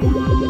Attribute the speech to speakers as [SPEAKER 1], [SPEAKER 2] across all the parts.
[SPEAKER 1] Thank you.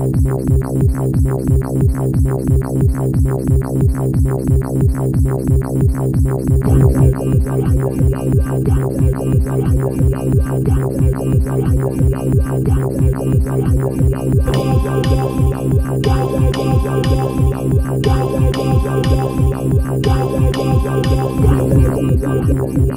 [SPEAKER 2] Go, go, go.